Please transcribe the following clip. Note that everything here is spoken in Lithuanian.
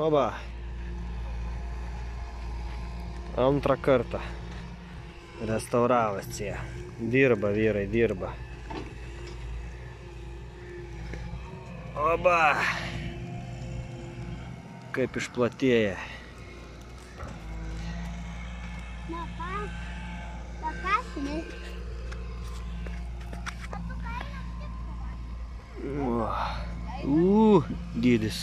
Oba. Antrą kartą. Restauracija. Dirba vyrai, dirba. Oba. Kaip išplatėja. Na, pa, pakasime. O, U, dydis.